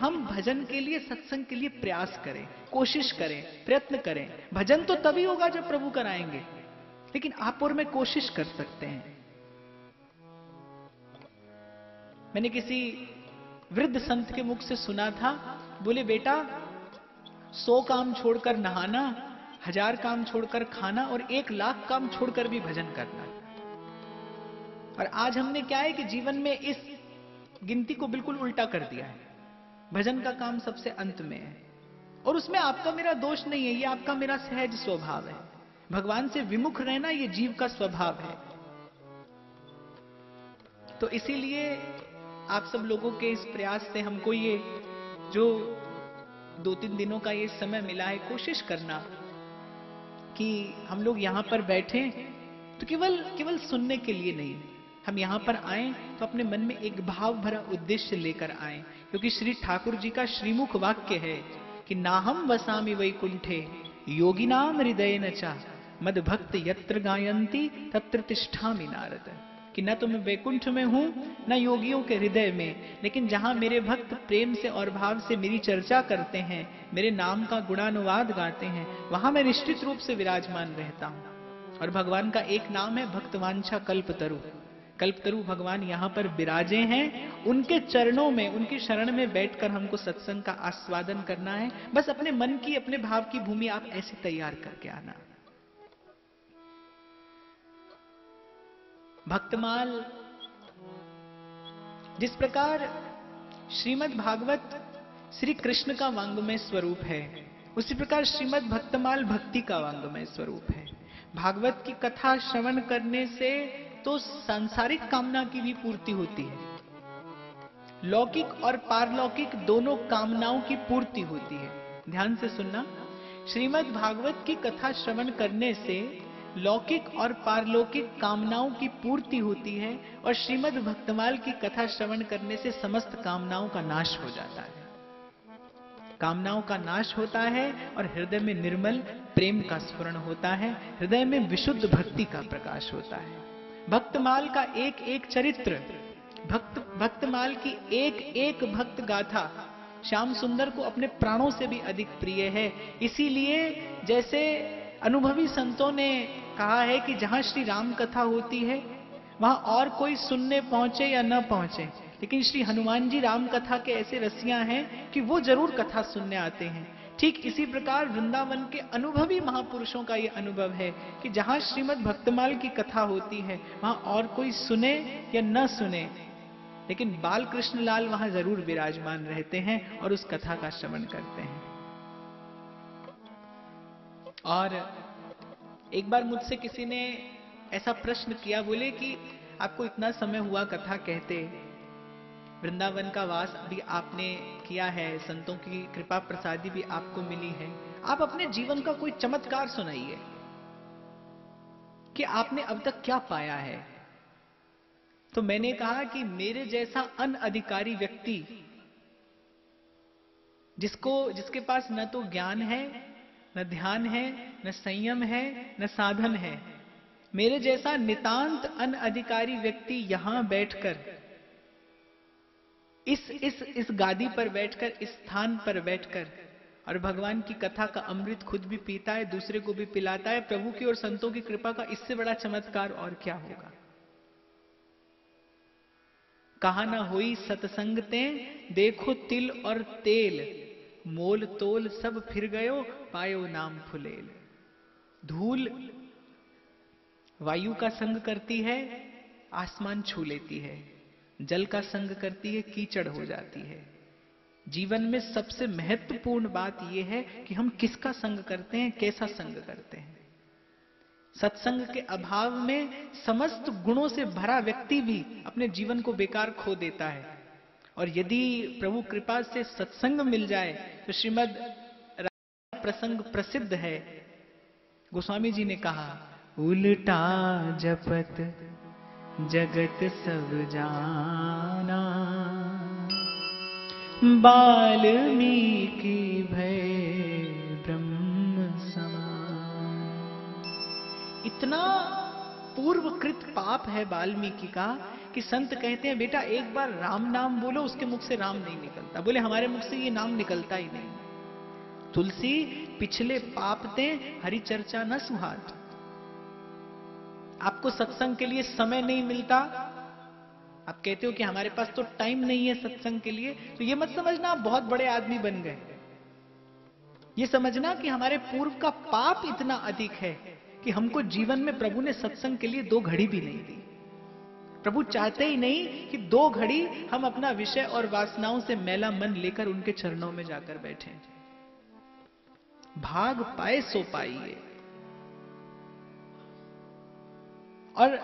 हम भजन के लिए, सत्संग के लिए प्रयास करें, कोशिश करें, प्रयत्न करें। भजन तो तभी होगा जब प्रभु कराएँगे। लेकिन आप और में कोशिश कर सकते हैं। मैंने किसी वृद्ध संत के मुख से सुना था, बोले, बेटा, सौ काम छोड़कर नहाना, हज़ार काम छोड़कर खाना और एक लाख काम छोड़कर भी भजन करना। और आज हमने क्या है कि जीवन में इस गिनती को बिल्कुल उल्टा कर दिया है। भजन का काम सबसे अंत में है। और उसमें आपका मेरा दोष नहीं है, ये आपका मेरा सहज स्वभाव है। भगवान से विमुख रहना ये जीव का स्वभाव है। तो इसीलिए आप सब लोगों के इस प्रयास से हमको ये जो दो तीन दिनों का ये समय मिला है, कोशिश करना कि हम लोग यहाँ पर बैठे तो केवल केवल सुनने के लिए नहीं। हम यहाँ पर आए तो अपने मन में एक भाव भरा उद्देश्य लेकर आए, क्योंकि श्री ठाकुर जी का श्रीमुख वाक्य है कि नाहम वसामि वैकुंठे योगी नाम हृदय नचा मद भक्त यत्र गायंती तत्र तिष्ठा नारद। कि न तो मैं वैकुंठ में हूँ, न योगियों के हृदय में, लेकिन जहाँ मेरे भक्त प्रेम से और भाव से मेरी चर्चा करते हैं, मेरे नाम का गुणानुवाद गाते हैं, वहाँ मैं निश्चित रूप से विराजमान रहता हूँ। और भगवान का एक नाम है भक्तवांछा कल्पतरु कल्पतरु भगवान यहाँ पर विराजे हैं। उनके चरणों में, उनकी शरण में बैठकर हमको सत्संग का आस्वादन करना है। बस अपने मन की, अपने भाव की भूमि आप ऐसे तैयार करके आना। भक्तमाल, जिस प्रकार श्रीमद् भागवत श्री कृष्ण का वांगमय स्वरूप है, उसी प्रकार श्रीमद् भक्तमाल भक्ति का वांगमय स्वरूप है। भागवत की कथा श्रवण करने से तो सांसारिक कामना की भी पूर्ति होती है। लौकिक और पारलौकिक दोनों कामनाओं की पूर्ति होती है। ध्यान से सुनना। श्रीमद् भागवत की कथा श्रवण करने से लौकिक और पारलौकिक कामनाओं की पूर्ति होती है और श्रीमद् भक्तमाल की कथा श्रवण करने से समस्त कामनाओं का नाश हो जाता है। कामनाओं का नाश होता है और हृदय में निर्मल प्रेम का स्मरण होता है, हृदय में विशुद्ध भक्ति का प्रकाश होता है। भक्तमाल का एक एक चरित्र। भक्त, भक्तमाल की एक एक भक्त गाथा श्याम सुंदर को अपने प्राणों से भी अधिक प्रिय है। इसीलिए जैसे अनुभवी संतों ने कहा है कि जहाँ श्री राम कथा होती है, वहाँ और कोई सुनने पहुँचे या न पहुँचे। लेकिन श्री हनुमान जी राम कथा के ऐसे रसियाँ हैं कि वो ज़रूर कथा सुनने आते हैं। ठीक इसी प्रकार वृंदावन के अनुभवी महापुरुषों का यह अनुभव है कि जहाँ श्रीमद भक्तमाल की कथा होती है, वहाँ और कोई सुने या न सुने, लेकिन बाल कृष्ण लाल वहाँ ज़रूर विराजमान रहते हैं और उस कथा का श्रवण करते हैं। और एक बार मुझसे किसी ने ऐसा प्रश्न किया, बोले कि आपको इतना समय हुआ कथा कहते वृंदावन का वास भी आपने किया है, संतों की कृपा प्रसादी भी आपको मिली है। आप अपने जीवन का कोई चमत्कार सुनाइए कि आपने अब तक क्या पाया है। तो मैंने कहा कि मेरे जैसा अनअधिकारी व्यक्ति जिसको, जिसके पास न तो ज्ञान है, न ध्यान है, न संयम है, न साधन है, मेरे जैसा नितांत अनअधिकारी व्यक्ति यहाँ बैठकर इस इस इस गादी पर बैठकर, इस स्थान पर बैठकर, और भगवान की कथा का अमृत खुद भी पीता है, दूसरे को भी पिलाता है, प्रभु की और संतों की कृपा का इससे बड़ा चमत्कार और क्या होगा? कहा ना हुई सतसंगते देखो तिल और तेल, मोल तोल सब फिर गयो, पायो नाम फुलेल। धूल वायु का संग करती है, आसमान छू लेती है। जल का संग करती है, कीचड़ हो जाती है। जीवन में सबसे महत्वपूर्ण बात यह है कि हम किसका संग करते हैं, कैसा संग करते हैं। सत्संग के अभाव में समस्त गुणों से भरा व्यक्ति भी अपने जीवन को बेकार खो देता है। और यदि प्रभु कृपा से सत्संग मिल जाए तो श्रीमद प्रसंग प्रसिद्ध है। गोस्वामी जी ने कहा, उल्टा जपत जगत सब जाना। बाल्मीकि भय ब्रह्म समान। इतना पूर्वकृत पाप है वाल्मीकि का कि संत कहते हैं, बेटा, एक बार राम नाम बोलो, उसके मुख से राम नहीं निकलता। बोले, हमारे मुख से ये नाम निकलता ही नहीं। तुलसी, पिछले पाप ते हरि चर्चा न सुहात आपको सत्संग के लिए समय नहीं मिलता। आप कहते हो कि हमारे पास तो टाइम नहीं है सत्संग के लिए तो ये मत समझना, आप बहुत बड़े आदमी बन गए। ये समझना कि हमारे पूर्व का पाप इतना अधिक है कि हमको जीवन में प्रभु ने सत्संग के लिए दो घड़ी भी नहीं दी। प्रभु चाहते ही नहीं कि दो घड़ी हम अपना विषय और वासनाओं से मैला मन लेकर उनके चरणों में जाकर बैठे। भाग पाए, सो पाइए। और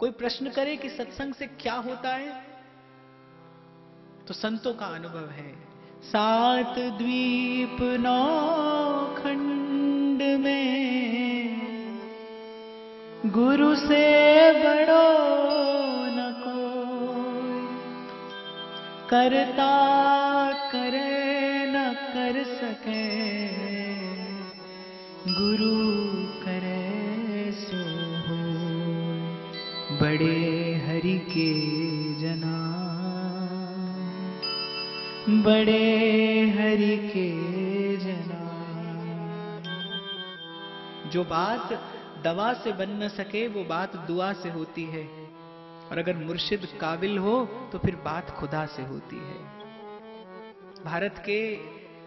कोई प्रश्न करे कि सत्संग से क्या होता है तो संतों का अनुभव है। सात द्वीप नौ खंड में गुरु से बड़ो न को करता करे न कर सके। गुरु बड़े हरि के जना। बड़े हरि के जना। जो बात दवा से बन न सके, वो बात दुआ से होती है। और अगर मुर्शिद काबिल हो तो फिर बात खुदा से होती है। भारत के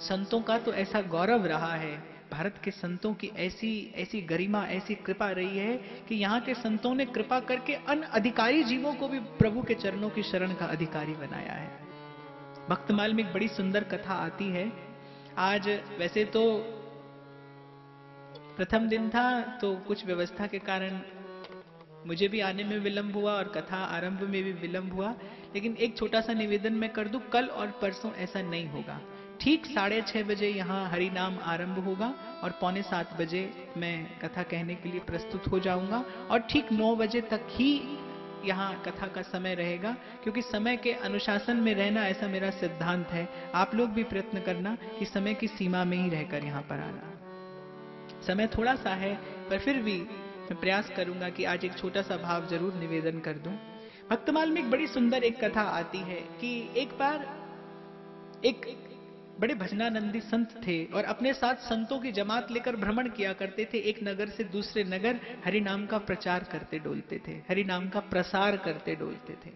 संतों का तो ऐसा गौरव रहा है भारत के संतों की ऐसी ऐसी गरिमा, ऐसी कृपा रही है कि यहाँ के संतों ने कृपा करके अन अधिकारी जीवों को भी प्रभु के चरणों की शरण का अधिकारी बनाया है। भक्तमाल में एक बड़ी सुंदर कथा आती है। आज वैसे तो प्रथम दिन था तो कुछ व्यवस्था के कारण मुझे भी आने में विलंब हुआ और कथा आरंभ में भी विलंब हुआ, लेकिन एक छोटा सा निवेदन मैं कर दूँ, कल और परसों ऐसा नहीं होगा। ठीक साढ़े छह बजे यहाँ हरिनाम आरंभ होगा और पौने सात बजे मैं कथा कहने के लिए प्रस्तुत हो जाऊँगा और ठीक नौ बजे तक ही यहाँ कथा का समय रहेगा, क्योंकि समय के अनुशासन में रहना ऐसा मेरा सिद्धांत है। आप लोग भी प्रयत्न करना कि समय की सीमा में ही रहकर यहाँ पर आना। समय थोड़ा सा है, पर फिर भी मैं प्रयास करूँगा कि आज एक छोटा सा भाव ज़रूर निवेदन कर दूँ। भक्तमाल में एक बड़ी सुंदर एक कथा आती है कि एक बार एक बड़े भजनानंदी संत थे और अपने साथ संतों की जमात लेकर भ्रमण किया करते थे। एक नगर से दूसरे नगर हरि नाम का प्रचार करते डोलते थे हरि नाम का प्रसार करते डोलते थे।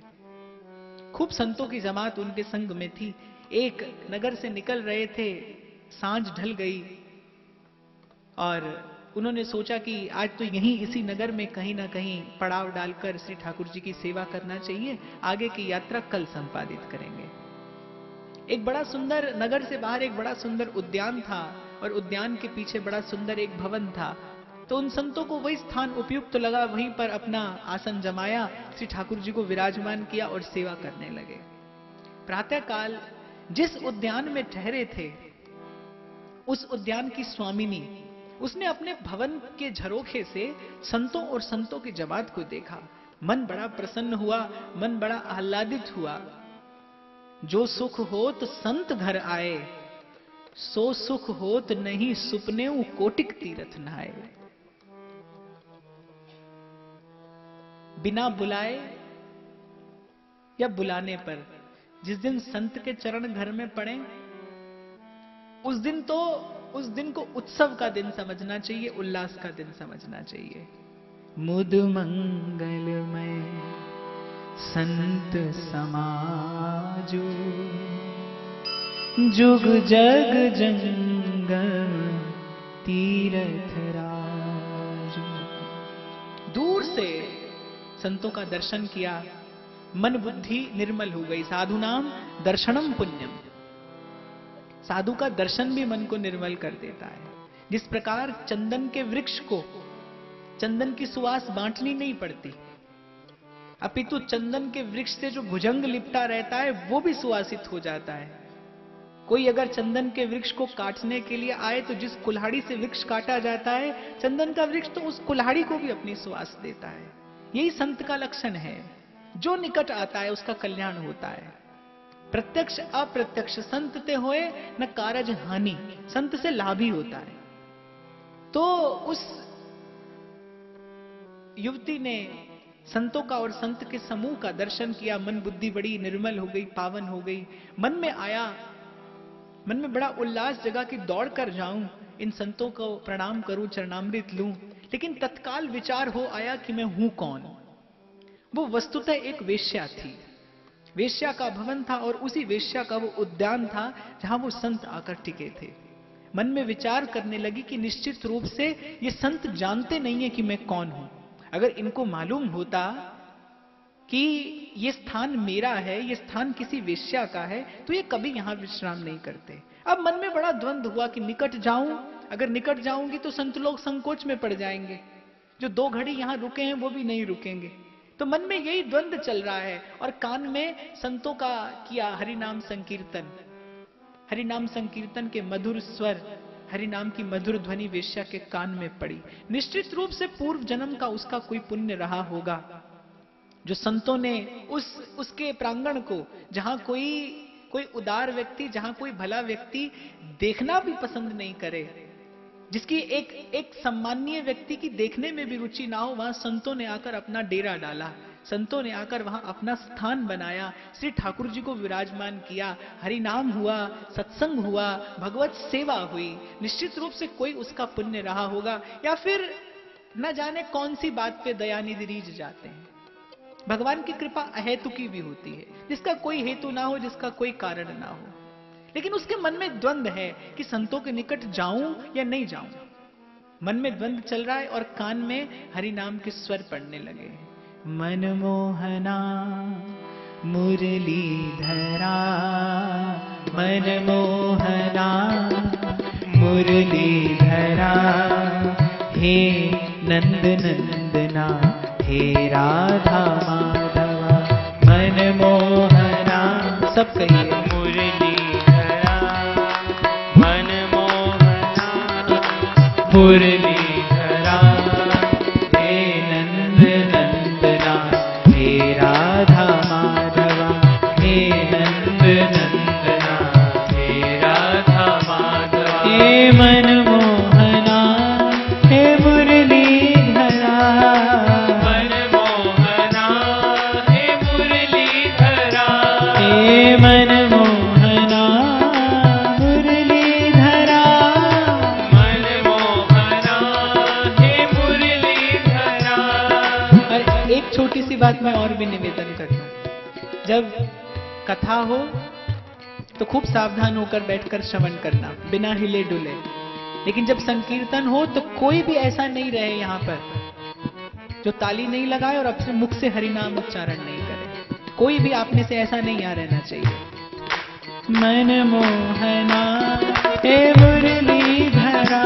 खूब संतों की जमात उनके संग में थी। एक नगर से निकल रहे थे, साँझ ढल गई और उन्होंने सोचा कि आज तो यहीं इसी नगर में कहीं ना कहीं पड़ाव डालकर श्री ठाकुर जी की सेवा करना चाहिए, आगे की यात्रा कल संपादित करेंगे। एक बड़ा सुंदर नगर से बाहर एक बड़ा सुंदर उद्यान था और उद्यान के पीछे बड़ा सुंदर एक भवन था। तो उन संतों को वही स्थान उपयुक्त तो लगा, वहीं पर अपना आसन जमाया, श्री ठाकुर जी को विराजमान किया और सेवा करने लगे। प्रातः काल जिस उद्यान में ठहरे थे, उस उद्यान की स्वामिनी, उसने अपने भवन के झरोखे से संतों और संतों की जमात को देखा। मन बड़ा प्रसन्न हुआ, मन बड़ा आह्लादित हुआ। जो सुख होत संत घर आए, सो सुख होत नहीं सुपने कोटिक तीरथ नहाए। बिना बुलाए या बुलाने पर, जिस दिन संत के चरण घर में पड़े, उस दिन तो उस दिन को उत्सव का दिन समझना चाहिए, उल्लास का दिन समझना चाहिए। मुद मंगल में संत समाजो। जुग जग जंगल तीरथ दूर से संतों का दर्शन किया, मन बुद्धि निर्मल हो गई। साधु नाम दर्शनम पुण्यम। साधु का दर्शन भी मन को निर्मल कर देता है। जिस प्रकार चंदन के वृक्ष को, चंदन की सुवास बांटनी नहीं पड़ती अपितु चंदन के वृक्ष से जो भुजंग लिपटा रहता है, वो भी सुवासित हो जाता है। कोई अगर चंदन के वृक्ष को काटने के लिए आए तो जिस कुल्हाड़ी से वृक्ष काटा जाता है, चंदन का वृक्ष तो उस कुल्हाड़ी को भी अपनी सुवास देता है। यही संत का लक्षण है। जो निकट आता है, उसका कल्याण होता है। प्रत्यक्ष, अप्रत्यक्ष संत ते होए, न कारज हानि, संत से लाभ ही होता है। तो उस युवती ने संतों का और संत के समूह का दर्शन किया, मन बुद्धि बड़ी निर्मल हो गई, पावन हो गई। मन में आया, मन में बड़ा उल्लास जगा कि दौड़ कर जाऊँ, इन संतों को प्रणाम करूँ, चरणामृत लूँ। लेकिन तत्काल विचार हो आया कि मैं हूँ कौन? वो वस्तुतः एक वेश्या थी। वेश्या का भवन था और उसी वेश्या का वो उद्यान था, जहाँ वो संत आकर टिके थे। मन में विचार करने लगी कि निश्चित रूप से ये संत जानते नहीं है कि मैं कौन हूँ। अगर इनको मालूम होता कि ये स्थान मेरा है, ये स्थान किसी वेश्या का है तो ये कभी यहाँ विश्राम नहीं करते। अब मन में बड़ा द्वंद हुआ कि निकट जाऊँ। अगर निकट जाऊँगी तो संत लोग संकोच में पड़ जाएँगे। जो दो घड़ी यहाँ रुके हैं, वो भी नहीं रुकेंगे। तो मन में यही द्वंद चल रहा है और कान में संतों का किया हरिनाम संकीर्तन। हरिनाम संकीर्तन के मधुर स्वर। हरिनाम की मधुर ध्वनि वेश्या के कान में पड़ी। निश्चित रूप से पूर्व जन्म का उसका कोई पुण्य रहा होगा। जो संतों ने उस, उसके प्रांगण को, जहाँ कोई कोई उदार व्यक्ति, जहाँ कोई भला व्यक्ति देखना भी पसंद नहीं करे, जिसकी एक एक सम्मानीय व्यक्ति की देखने में भी रुचि ना हो, वहाँ संतों ने आकर अपना डेरा डाला। संतों ने आकर वहाँ अपना स्थान बनाया। श्री ठाकुर जी को विराजमान किया। हरि नाम हुआ, सत्संग हुआ, भगवत सेवा हुई। निश्चित रूप से कोई उसका पुण्य रहा होगा या फिर न जाने कौन सी बात पे दयानिधि रीझ जाते हैं। भगवान की कृपा अहेतु की भी होती है। जिसका कोई हेतु ना हो, जिसका कोई कारण ना हो। लेकिन उसके मन में द्वंद है कि संतों के निकट जाऊँ या नहीं जाऊँ। मन में द्वंद चल रहा है और कान में हरि नाम के स्वर पड़ने लगे हैं। मनमोहना, मुरलीधरा मनमोहना, मुरलीधरा। हे नंद नंदना हे राधा माधवा, मनमोहना, सब कहिए। मुरलीधरा, मनमोहना मुरलीधरा जब कथा हो तो खूब सावधान होकर बैठकर श्रवण करना, बिना हिले डुले। लेकिन जब संकीर्तन हो तो कोई भी ऐसा नहीं रहे यहाँ पर, जो ताली नहीं लगाए और अपने मुख से हरिनाम उच्चारण नहीं करे। कोई भी आप में से ऐसा नहीं यहाँ रहना चाहिए। मन मोहना हे मुरलीधरा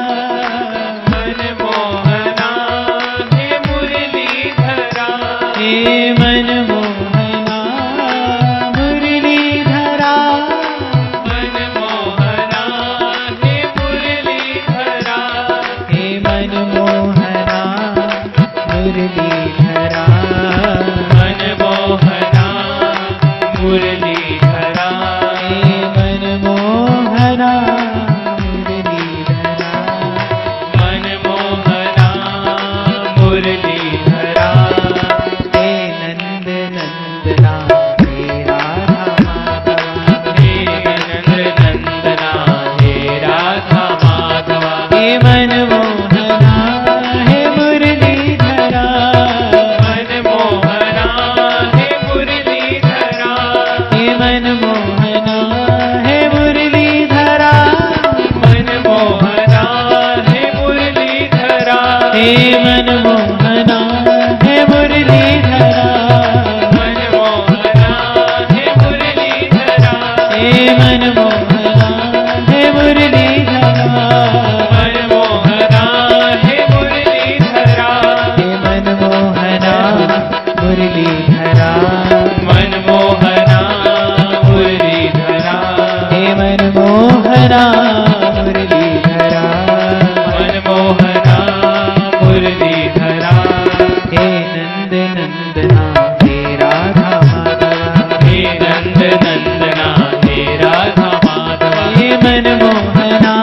मनमोहना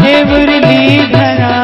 हे मुरलीधरा